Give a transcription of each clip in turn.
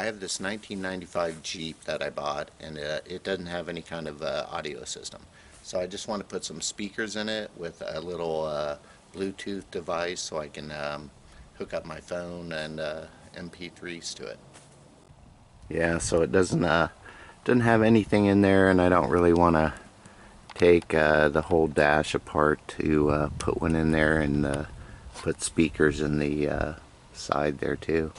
I have this 1995 Jeep that I bought, and uh, it doesn't have any kind of uh, audio system. So I just want to put some speakers in it with a little uh, Bluetooth device so I can um, hook up my phone and uh, MP3s to it. Yeah, so it doesn't uh, doesn't have anything in there, and I don't really want to take uh, the whole dash apart to put one in there and put speakers in the side there too.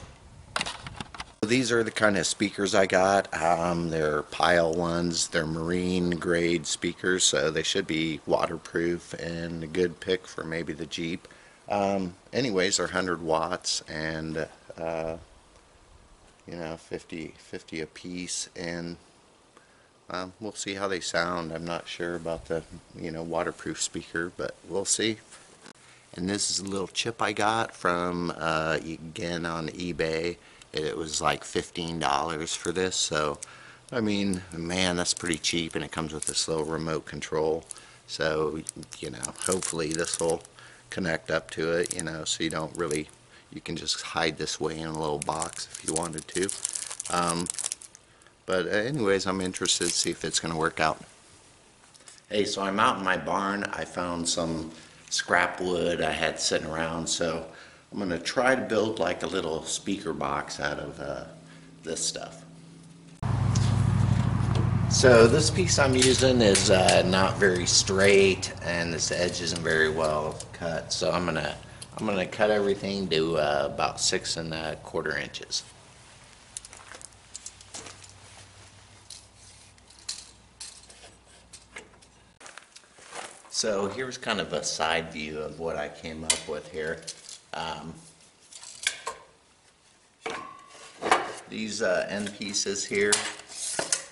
These are the kind of speakers I got. Um, they're Pyle ones. They're marine grade speakers, so they should be waterproof and a good pick for maybe the Jeep. Um, anyways, they're 100 watts and uh, you know 50 50 a piece, and um, we'll see how they sound. I'm not sure about the you know waterproof speaker, but we'll see. And this is a little chip I got from uh, again on eBay. It was like $15 for this, so I mean, man, that's pretty cheap, and it comes with this little remote control. So, you know, hopefully this will connect up to it, you know, so you don't really, you can just hide this way in a little box if you wanted to. Um, but anyways, I'm interested to see if it's going to work out. Hey, so I'm out in my barn. I found some scrap wood I had sitting around, so I'm going to try to build like a little speaker box out of uh, this stuff. So this piece I'm using is uh, not very straight and this edge isn't very well cut. So I'm gonna I'm gonna cut everything to uh, about six and a quarter inches. So here's kind of a side view of what I came up with here. Um, these uh, end pieces here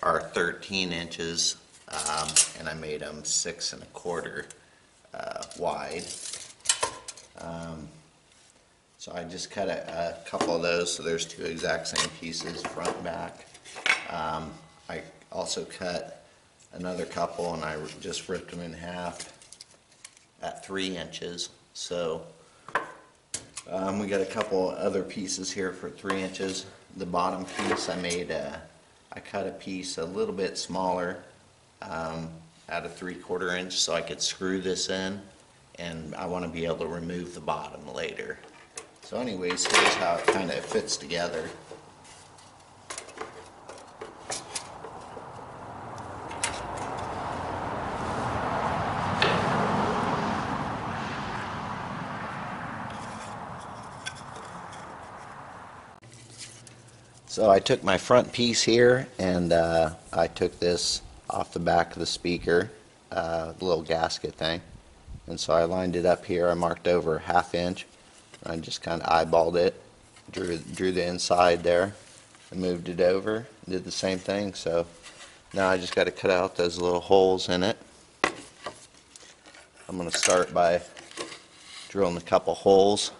are 13 inches, um, and I made them six and a quarter uh, wide. Um, so I just cut a, a, couple of those, so there's two exact same pieces, front and back. Um, I also cut another couple, and I just ripped them in half at three inches. So um, we got a couple other pieces here for three inches. The bottom piece I made, a, I cut a piece a little bit smaller um, at a three quarter inch so I could screw this in and I want to be able to remove the bottom later. So anyways, here's how it kind of fits together. So I took my front piece here and uh, I took this off the back of the speaker, uh, the little gasket thing. And so I lined it up here. I marked over a half inch. I just kind of eyeballed it, drew, drew the inside there, and moved it over. Did the same thing. So now I just got to cut out those little holes in it. I'm going to start by drilling a couple holes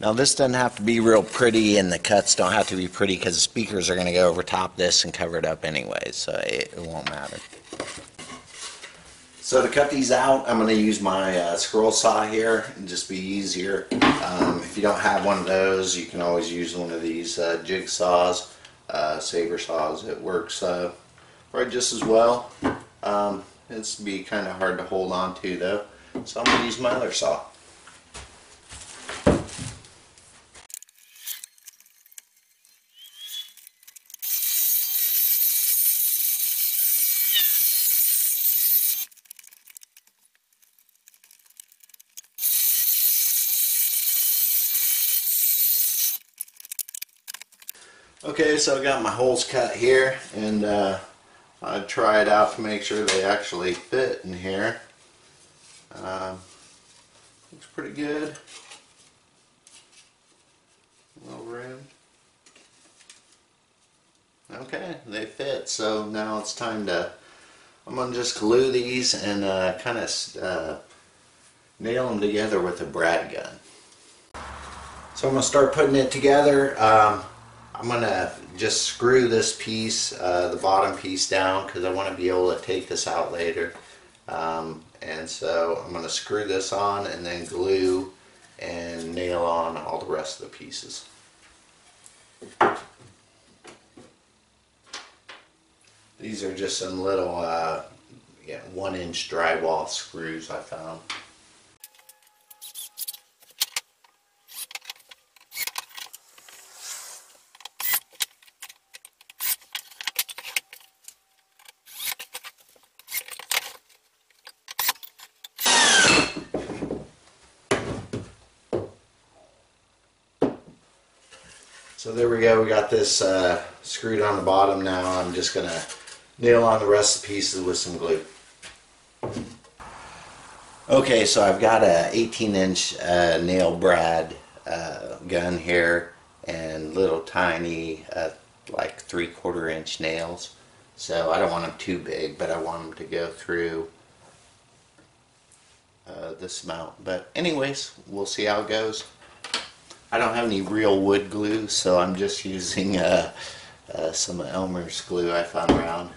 Now this doesn't have to be real pretty and the cuts don't have to be pretty because the speakers are going to go over top this and cover it up anyway, so it, it won't matter. So to cut these out, I'm going to use my uh, scroll saw here and just be easier. Um, if you don't have one of those, you can always use one of these uh, jig saws, uh, saber saws. It works uh, right just as well. Um, it's be kind of hard to hold on to though. So I'm going to use my other saw. Okay, so I got my holes cut here and uh, I it out to make sure they actually fit in here. Um, looks pretty good. A little room. Okay, they fit. So now it's time to, I'm going to just glue these and uh, kind of uh, nail them together with a brad gun. So I'm going to start putting it together. Um, I'm to just screw this piece, uh, the bottom piece down because I want to be able to take this out later. Um, and so I'm to screw this on and then glue and nail on all the rest of the pieces. These are just some little uh, yeah, one inch drywall screws I found. So there we go, we got this uh, screwed on the bottom now. I'm just gonna nail on the rest of the pieces with some glue. Okay, so I've got a 18 inch uh, nail brad uh, gun here and little tiny uh, like three quarter inch nails. So I don't want them too big, but I want them to go through uh, this amount. But anyways, we'll see how it goes. I don't have any real wood glue, so I'm just using uh, uh, some Elmer's glue I found around.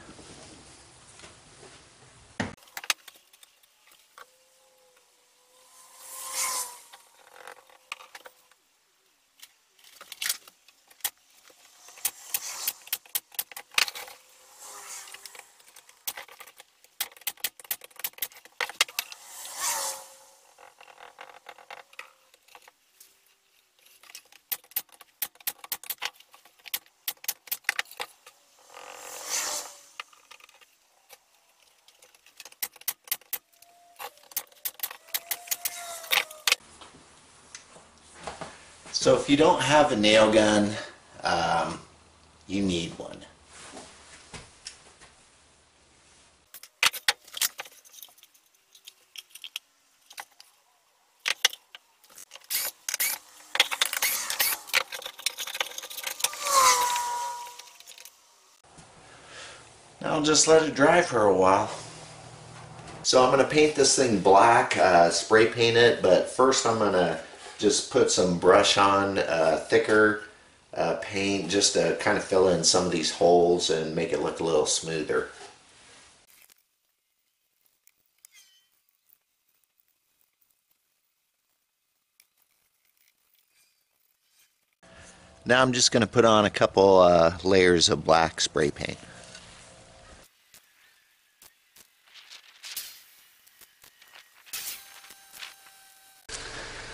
So if you don't have a nail gun, um, you need one. I'll just let it dry for a while. So I'm going to paint this thing black, uh, spray paint it, but first I'm going to just put some brush on uh, thicker uh, paint just to kind of fill in some of these holes and make it look a little smoother. Now I'm just going to put on a couple uh, layers of black spray paint.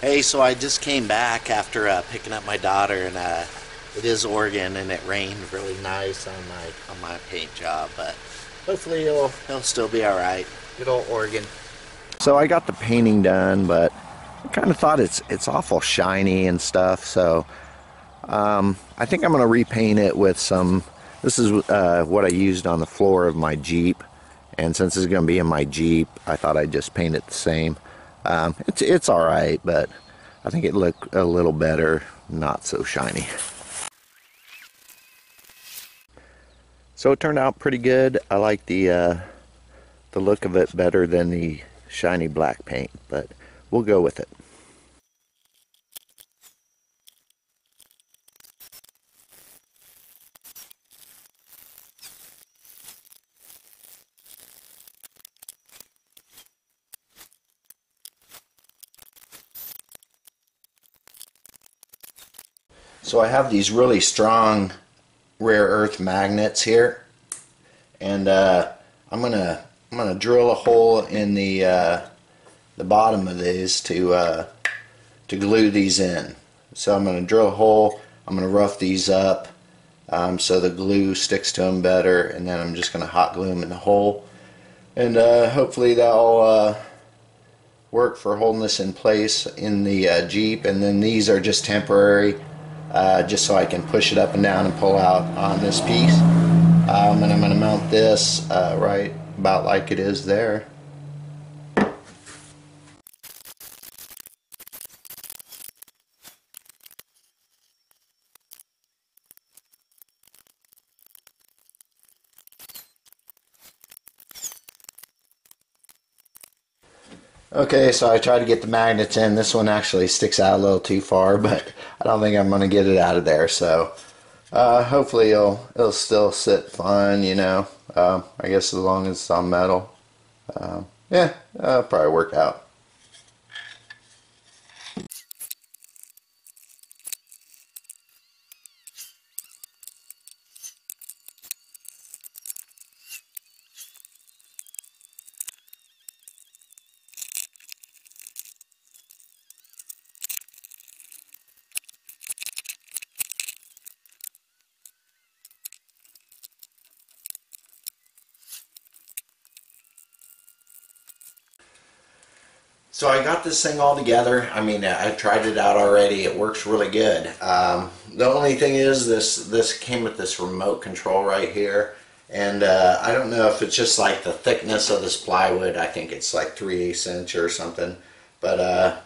Hey, so I just came back after uh, picking up my daughter, and uh, it is Oregon, and it rained really nice on my on my paint job, but hopefully it'll it'll still be all right. Good old Oregon. So I got the painting done, but I kind of thought it's it's awful shiny and stuff. So um, I think I'm gonna repaint it with some. This is uh, what I used on the floor of my Jeep, and since it's gonna be in my Jeep, I thought I'd just paint it the same. Um, it's it's all right, but I think it looked a little better, not so shiny. So it turned out pretty good. I like the uh, the look of it better than the shiny black paint, but we'll go with it. So I have these really strong rare earth magnets here. And uh, I'm gonna I'm gonna drill a hole in the uh, the bottom of these to uh, to glue these in. So I'm gonna drill a hole. I'm gonna rough these up um, so the glue sticks to them better. And then I'm just gonna hot glue them in the hole. And uh, hopefully that'll uh, work for holding this in place in the uh, Jeep. And then these are just temporary uh, just so I can push it up and down and pull out on this piece. Um, and I'm going to mount this uh, right about like it is there. Okay, so I tried to get the magnets in. This one actually sticks out a little too far, but I don't think I'm going to get it out of there. So uh, hopefully it'll, it'll still sit fine, you know. Uh, I guess as long as it's on metal. Uh, yeah, it'll probably work out. So I got this thing all together. I mean, I tried it out already. It works really good. Um, the only thing is this this came with this remote control right here. And uh, I don't know if it's just like the thickness of this plywood. I think it's like 3 eighths inch or something. But uh,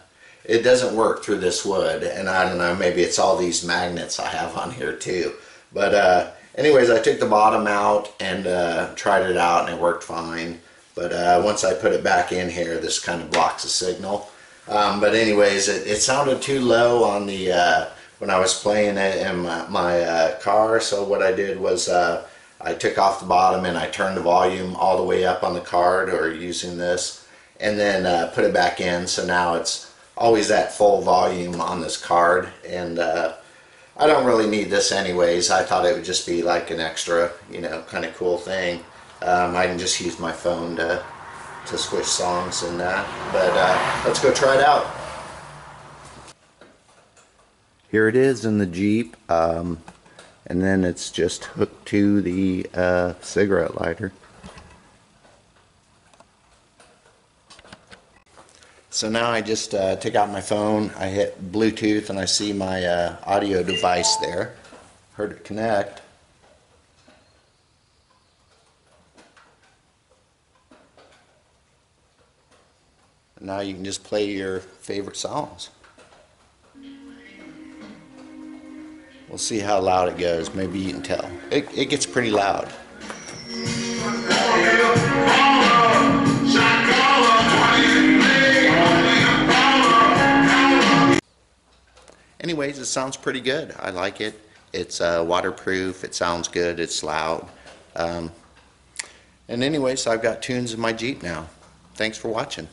it doesn't work through this wood. And I don't know, maybe it's all these magnets I have on here too. But uh, anyways, I took the bottom out and uh, tried it out and it worked fine. But uh, once I put it back in here, this kind of blocks the signal. Um, but anyways, it, it sounded too low on the uh, when I was playing it in my, my uh, car. So what I did was uh, I took off the bottom and I turned the volume all the way up on the card or using this, and then uh, put it back in. So now it's always that full volume on this card, and uh, I don't really need this anyways. I thought it would just be like an extra, you know, kind of cool thing. Um, I can just use my phone to to switch songs and that. But uh, let's go try it out. Here it is in the Jeep, um, and then it's just hooked to the uh, cigarette lighter. So now I just uh, take out my phone, I hit Bluetooth, and I see my uh, audio device there. Heard it connect. Now you can just play your favorite songs. We'll see how loud it goes. Maybe you can tell. It, it gets pretty loud. Anyways, it sounds pretty good. I like it. It's uh, waterproof. It sounds good. It's loud. Um, and anyways, I've got tunes in my Jeep now. Thanks for watching.